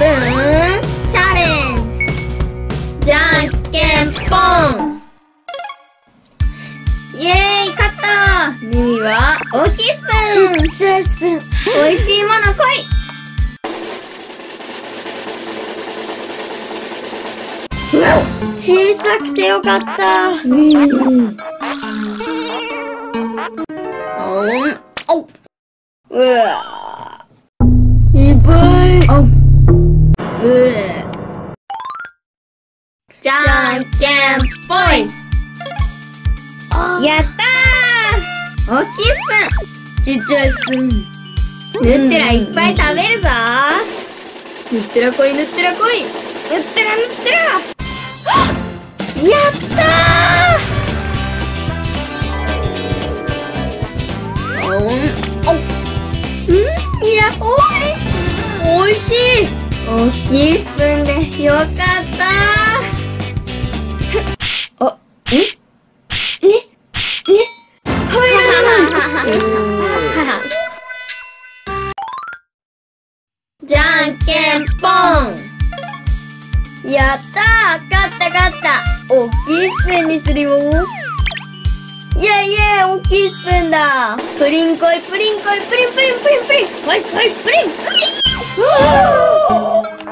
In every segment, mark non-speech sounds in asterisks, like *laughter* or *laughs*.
プーンチャレンジじゃんけんぽんイエーイ。勝ったミミは大きいスプーンちっちゃいスプーン。美味しいもの来い小さくてよかった。うん。お。うわ。いっぱい。大きいスちっちゃいスプーン。プーンぬってらいっぱい食べるぞ。ぬってらこい、ぬってらこい。ぬってらぬってらやったー。うん。いやおい。おいしい。大きいスプーンで。よかったじゃんけんぽん。やったー。勝った勝った。大きいスプーンにするよ。イェイイェイ大きいスプーンだ。プリンこいプリンこいプリンプリンプリンプリン。はいはいプリン。プリン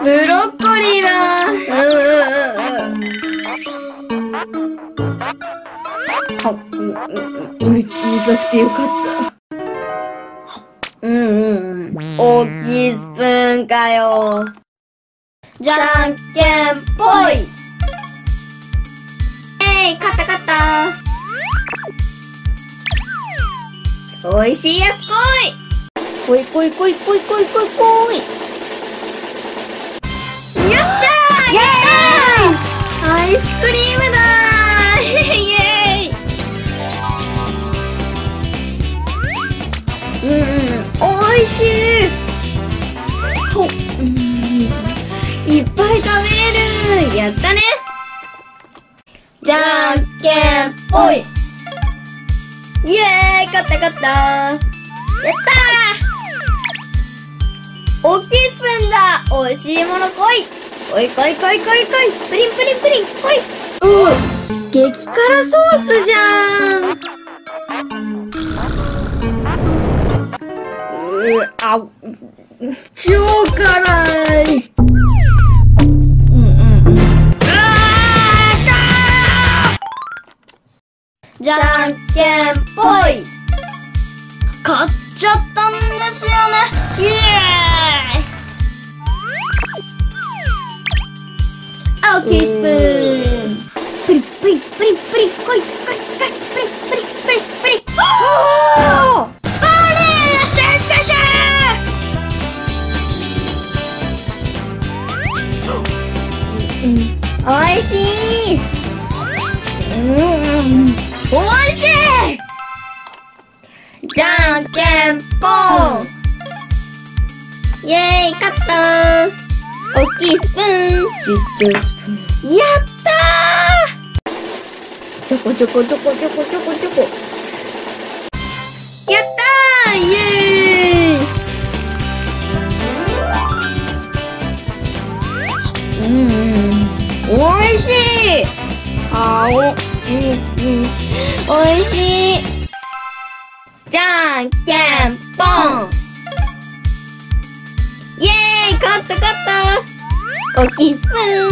ブロッコリーだ。うんうんうん。は、うん、うん、うん、小さくてよかった。うんうんうん。大きいスプーンかよ。じゃんけんぽい。えい、勝った勝った。おいしいやつ来い。こいこいこいこいこいこいこい。よっしゃーやったった。勝ったやったー。大きいスプーンだ。美味しいもの来い。来い来い来い来い来い。プリンプリンプリン来い。うん。激辛ソースじゃん。うあ、超辛い。じゃんけんぽい。買っちゃったんですよね。イエーイ。大きいスプーン。プリプリプリプリ来い来い来いプリプリプリプリおーあれシャシャシャおいしいうんおいしいじゃんけんぽん。イェーイ勝ったー。大きいスプーン。ちっちゃいスプーン。やったちょこちょこちょこちょこちょこちょこ。ーやったー。イエーイ。うんうんおいしい。あおうんうん。おいしい。じゃんけんぽん。イエーイ勝った勝った。大きいスプーン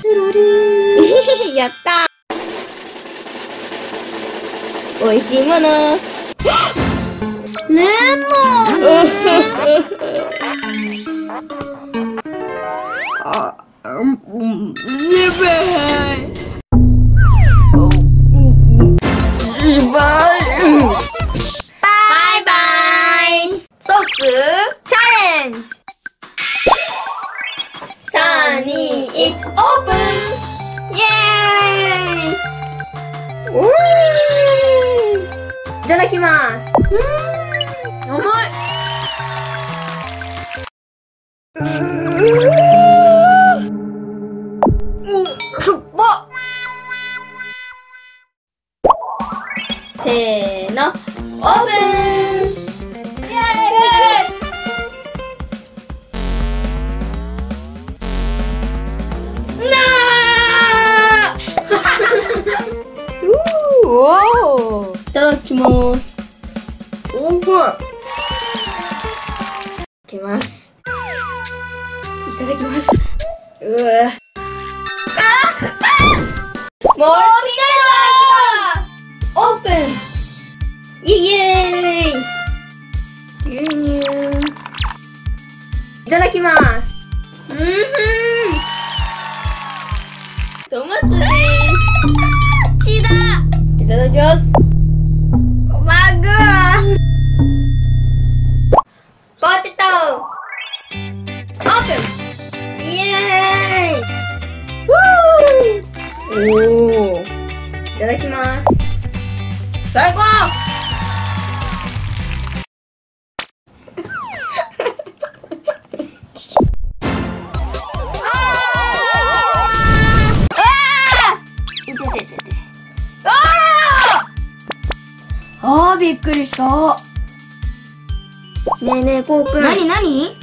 つるる *laughs* やった。美味しいもの。レモン。あ、うん、ずばい。ず !3、2、1、オープンイエーイいただきます。うーん。甘いイエーイ。おおいただきます。最高。あー。びっくりしたねえねえこうくんなになに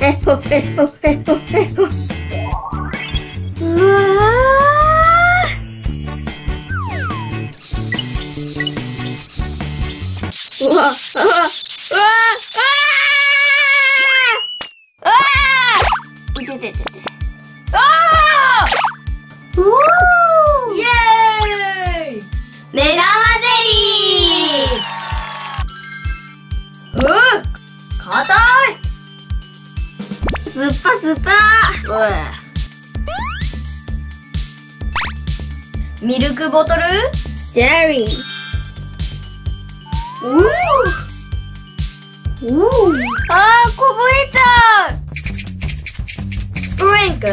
えほえほえほえほルだうわうわうわうわうわうわいててててあーイエーイ目玉ゼリーう硬い酸っぱ酸っぱ。ミルクボトル？ジェリー。うー。あーこぼれちゃう。スプリンクル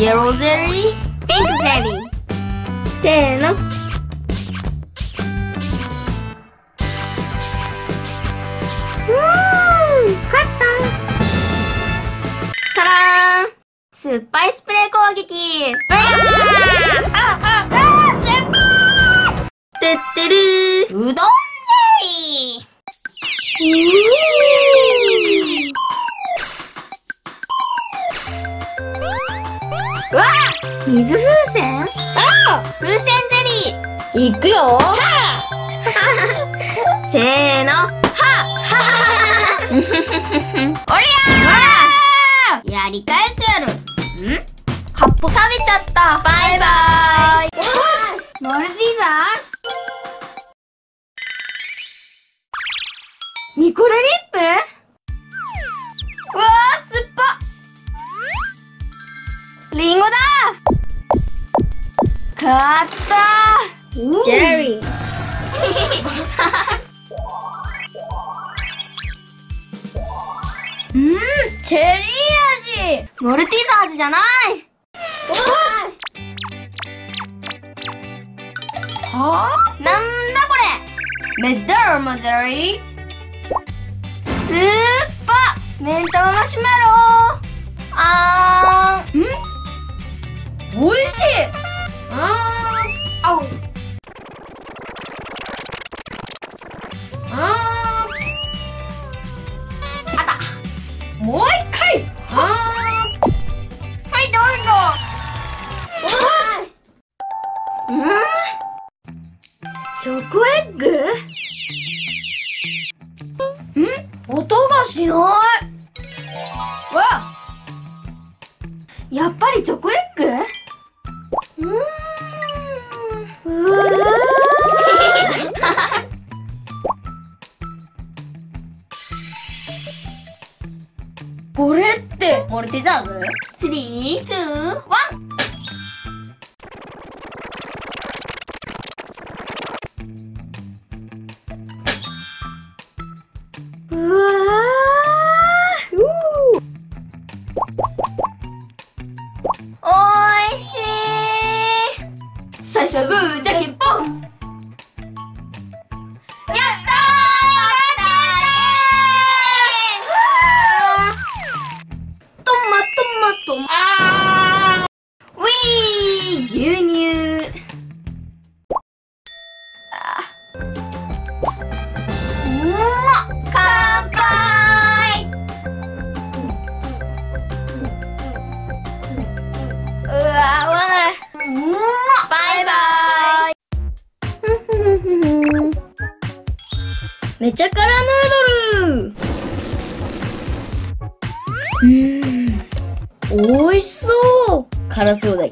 イエローゼリーピンクゼリーせーの。うーん勝った。たらーん。酸っぱいスプレー攻撃。ああああ酸っぱいてってるうどんゼリー水風船？あ風船ゼリー。いくよ。せーの。はおりゃー。やり返してやるん？カップ食べちゃった。バイバイ。モルディザニコレリップ？勝ったジェリー *laughs* うん、チェリー味。モルティーザ味じゃない。はあ？なんだこれ。メダルマゼリー。スーパー。メンタママシュマロ。あーん。おいしいあーってモルティザーズ ?3、2、1! うわーおいしい最初はグーじゃけんぽん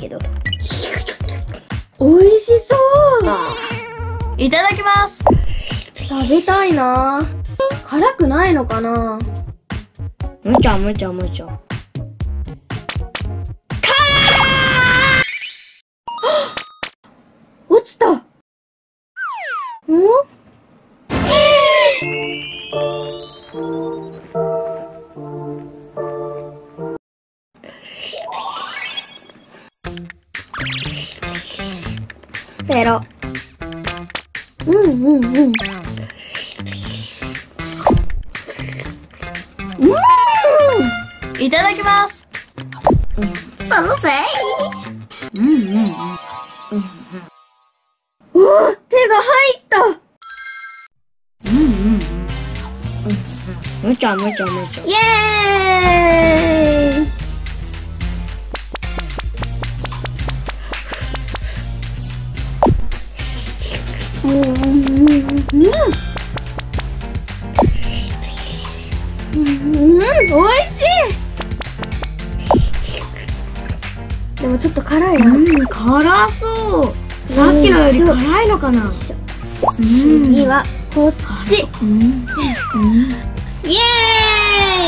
けど。美味しそういただきます食べたいな辛くないのかなむちゃむちゃむちゃ。ペロ。うんうんうん。いただきますそのせいうんうんうん。うわ手が入ったうんうんうん。むちゃむちゃむちゃ。イエーイうん、美味しい。でもちょっと辛いな、うん、辛そう。さっきのより辛いのかな。次はこっち。うん。イエ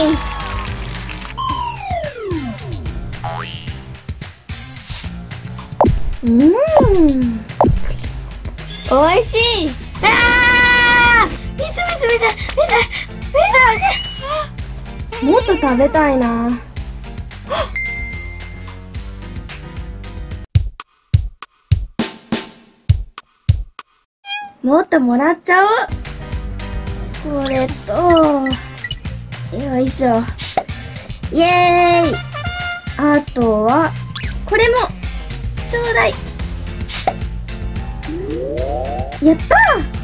ーイ。うん。おいしい。あー。水水水水水水もっと食べたいなもっともらっちゃおうこれと、よいしょ。イエーイあとは、これも、ちょうだい。やった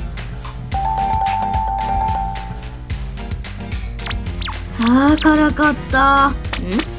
あー、辛かった。ん